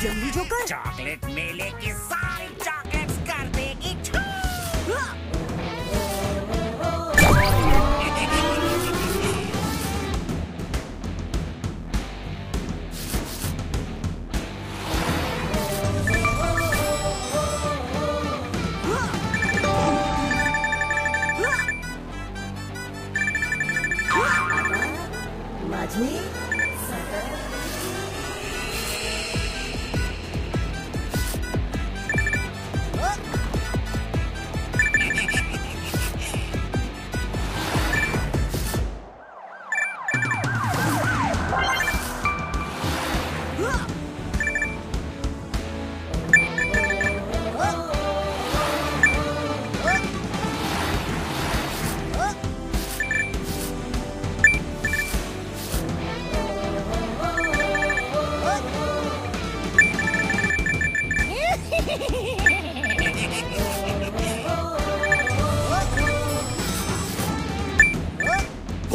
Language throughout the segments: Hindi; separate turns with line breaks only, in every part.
जंगली जोकर।
चॉकलेट मेले की सारी चॉकलेट्स कर देगी छू!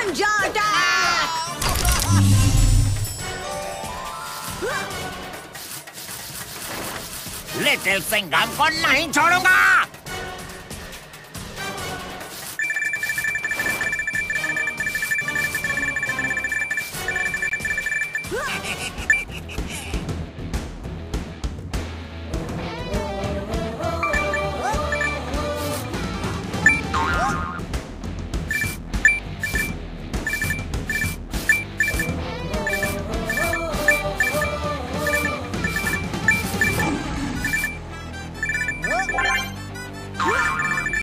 Punjada!
लिटिल सिंघम को नहीं छोड़ूँगा